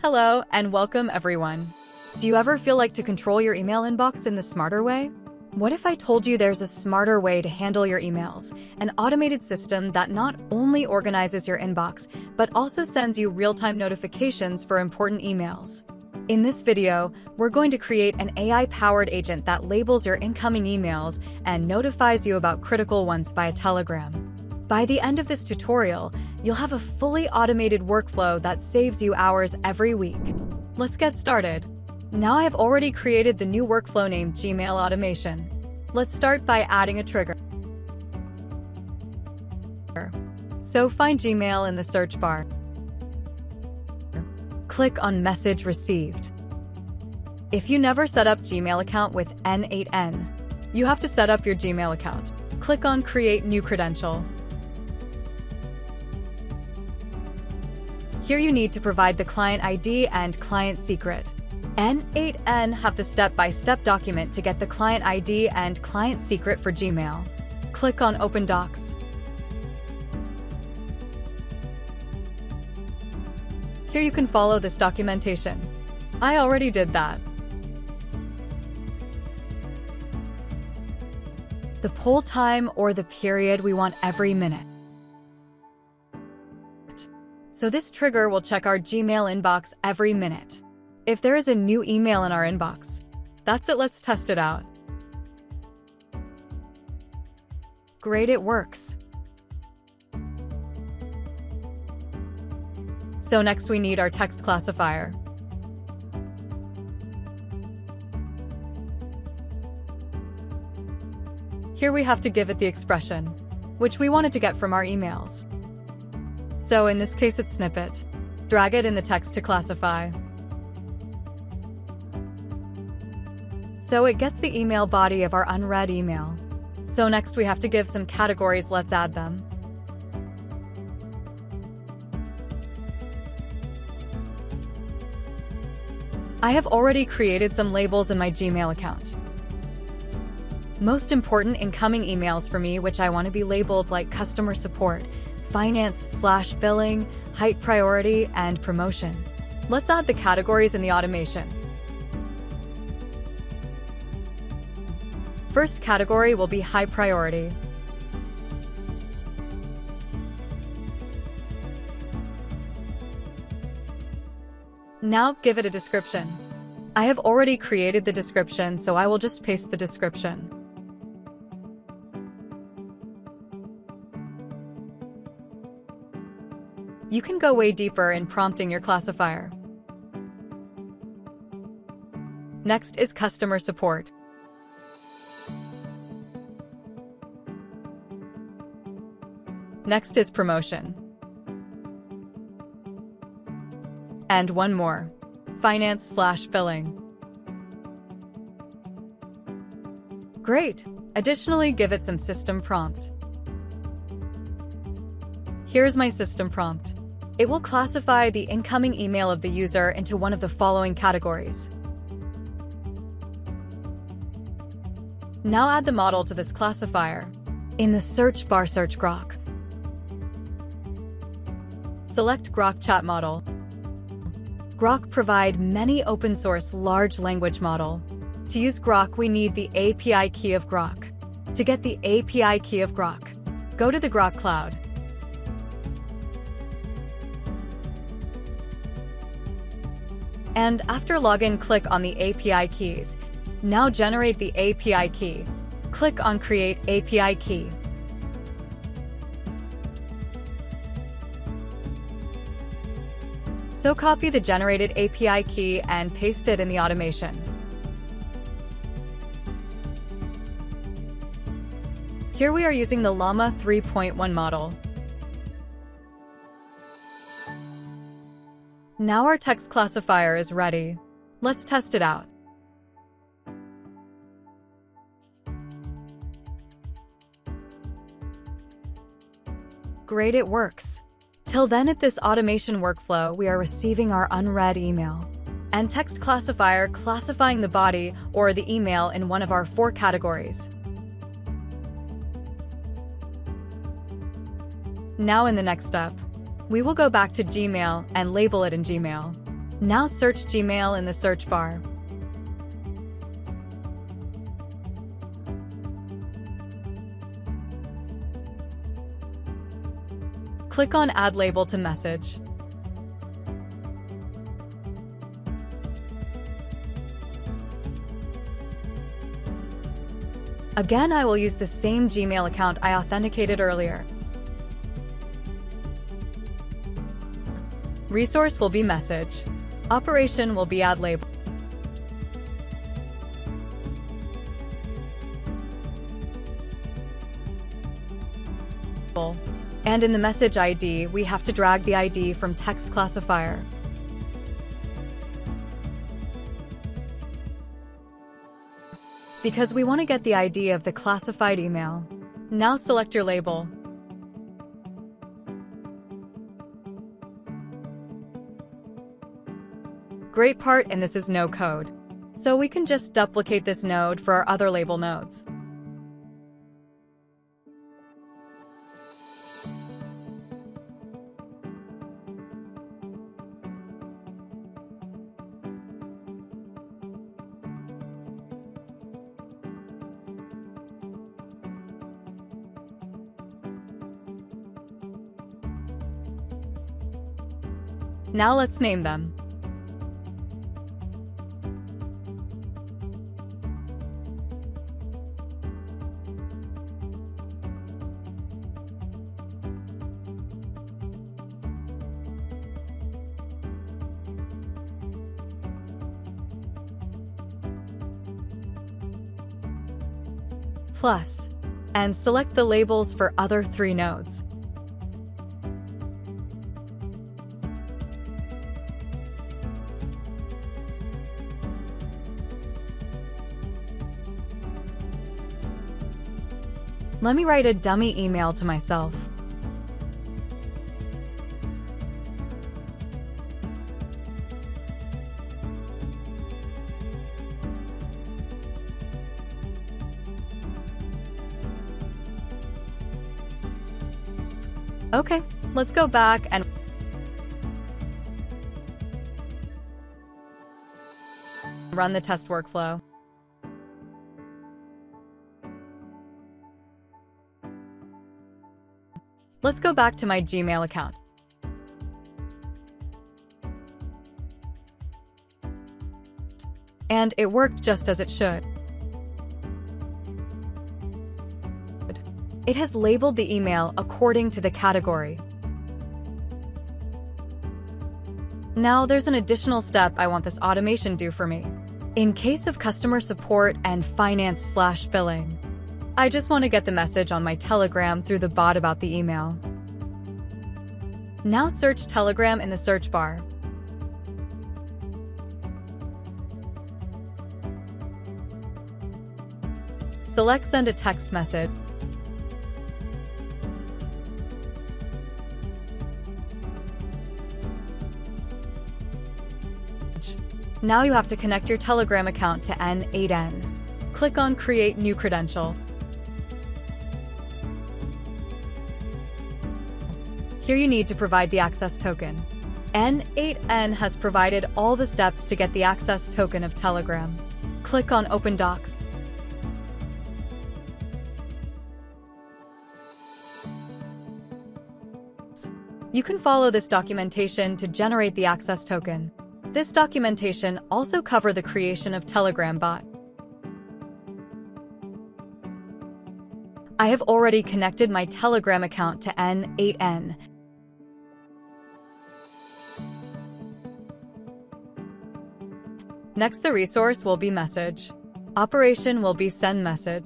Hello, and welcome everyone. Do you ever feel like to control your email inbox in the smarter way? What if I told you there's a smarter way to handle your emails? An automated system that not only organizes your inbox, but also sends you real-time notifications for important emails. In this video, we're going to create an AI-powered agent that labels your incoming emails and notifies you about critical ones via Telegram. By the end of this tutorial, you'll have a fully automated workflow that saves you hours every week. Let's get started. Now I have already created the new workflow named Gmail Automation. Let's start by adding a trigger. So find Gmail in the search bar. Click on Message Received. If you never set up Gmail account with N8N, you have to set up your Gmail account. Click on Create New Credential. Here you need to provide the client ID and client secret. N8N have the step-by-step document to get the client ID and client secret for Gmail. Click on Open Docs. Here you can follow this documentation. I already did that. The poll time or the period we want every minute. So this trigger will check our Gmail inbox every minute. If there is a new email in our inbox, that's it, let's test it out. Great, it works. So next we need our text classifier. Here we have to give it the expression, which we wanted to get from our emails. So in this case, it's snippet. Drag it in the text to classify. So it gets the email body of our unread email. So next we have to give some categories, let's add them. I have already created some labels in my Gmail account. Most important incoming emails for me, which I want to be labeled like customer support, finance slash billing, height priority, and promotion. Let's add the categories in the automation. First category will be high priority. Now give it a description. I have already created the description, so I will just paste the description. You can go way deeper in prompting your classifier. Next is customer support. Next is promotion. And one more, finance slash billing. Great! Additionally, give it some system prompt. Here's my system prompt. It will classify the incoming email of the user into one of the following categories. Now add the model to this classifier. In the search bar, search Groq. Select Groq Chat Model. Groq provide many open source large language model. To use Groq, we need the API key of Groq. To get the API key of Groq, go to the Groq Cloud. And after login, click on the API keys. Now generate the API key. Click on Create API Key. So copy the generated API key and paste it in the automation. Here we are using the Llama 3.1 model. Now our text classifier is ready. Let's test it out. Great, it works. Till then at this automation workflow, we are receiving our unread email. And text classifier classifying the body or the email in one of our four categories. Now in the next step, we will go back to Gmail and label it in Gmail. Now search Gmail in the search bar. Click on Add Label to Message. Again, I will use the same Gmail account I authenticated earlier. Resource will be message. Operation will be add label. And in the message ID, we have to drag the ID from text classifier. because we want to get the ID of the classified email. Now select your label. Great part and this is no code. So we can just duplicate this node for our other label nodes. Now let's name them. Plus, and select the labels for other three nodes. Let me write a dummy email to myself. Okay, let's go back and run the test workflow. Let's go back to my Gmail account. And it worked just as it should. It has labeled the email according to the category. Now there's an additional step I want this automation do for me. In case of customer support and finance slash billing, I just want to get the message on my Telegram through the bot about the email. Now search Telegram in the search bar. Select Send a text message. Now you have to connect your Telegram account to N8N. Click on Create New Credential. Here you need to provide the access token. N8N has provided all the steps to get the access token of Telegram. Click on Open Docs. You can follow this documentation to generate the access token. This documentation also cover the creation of Telegram bot. I have already connected my Telegram account to N8N Next, the resource will be message. Operation will be send message.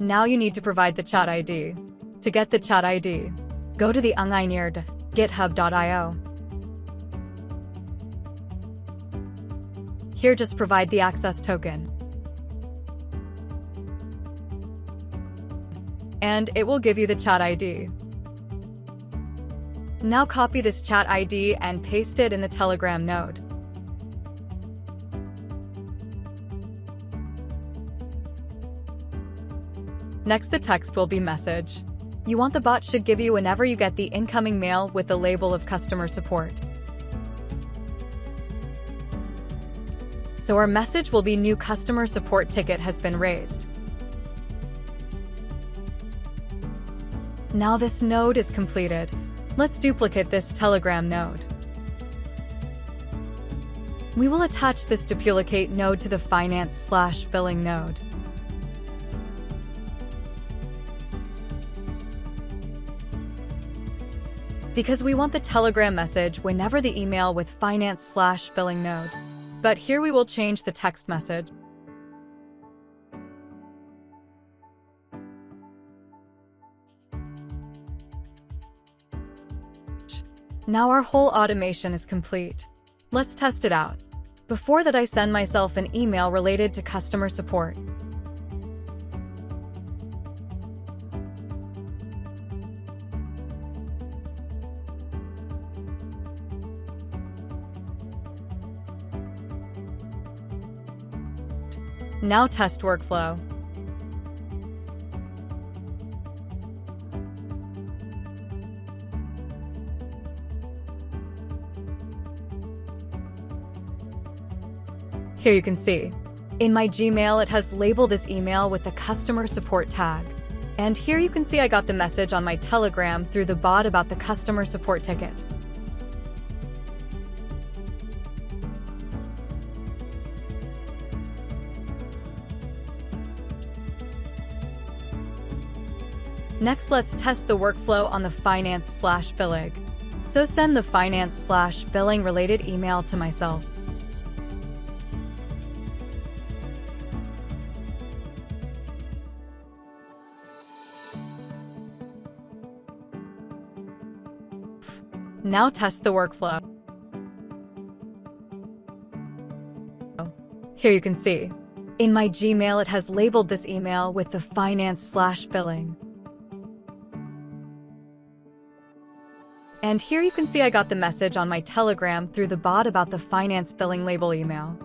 Now you need to provide the chat ID. To get the chat ID, go to the ungineered github.io. Here just provide the access token. And it will give you the chat ID. Now copy this chat ID and paste it in the Telegram node. Next, the text will be message. You want the bot should give you whenever you get the incoming mail with the label of customer support. So our message will be new customer support ticket has been raised. Now this node is completed. Let's duplicate this Telegram node. We will attach this duplicate node to the finance slash billing node. Because we want the Telegram message whenever the email with finance slash billing node. But here we will change the text message. Now our whole automation is complete. Let's test it out. Before that I send myself an email related to customer support. Now test workflow. Here you can see. In my Gmail, it has labeled this email with the customer support tag. And here you can see I got the message on my Telegram through the bot about the customer support ticket. Next, let's test the workflow on the finance slash billing. So send the finance slash billing related email to myself. Now test the workflow. Here you can see. In my Gmail, it has labeled this email with the finance slash billing. And here you can see I got the message on my Telegram through the bot about the finance billing label email.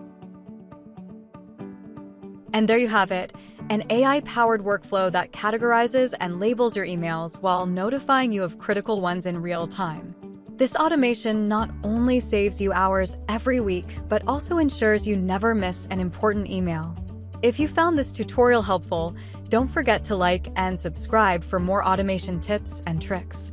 And there you have it, an AI-powered workflow that categorizes and labels your emails while notifying you of critical ones in real time. This automation not only saves you hours every week, but also ensures you never miss an important email. If you found this tutorial helpful, don't forget to like and subscribe for more automation tips and tricks.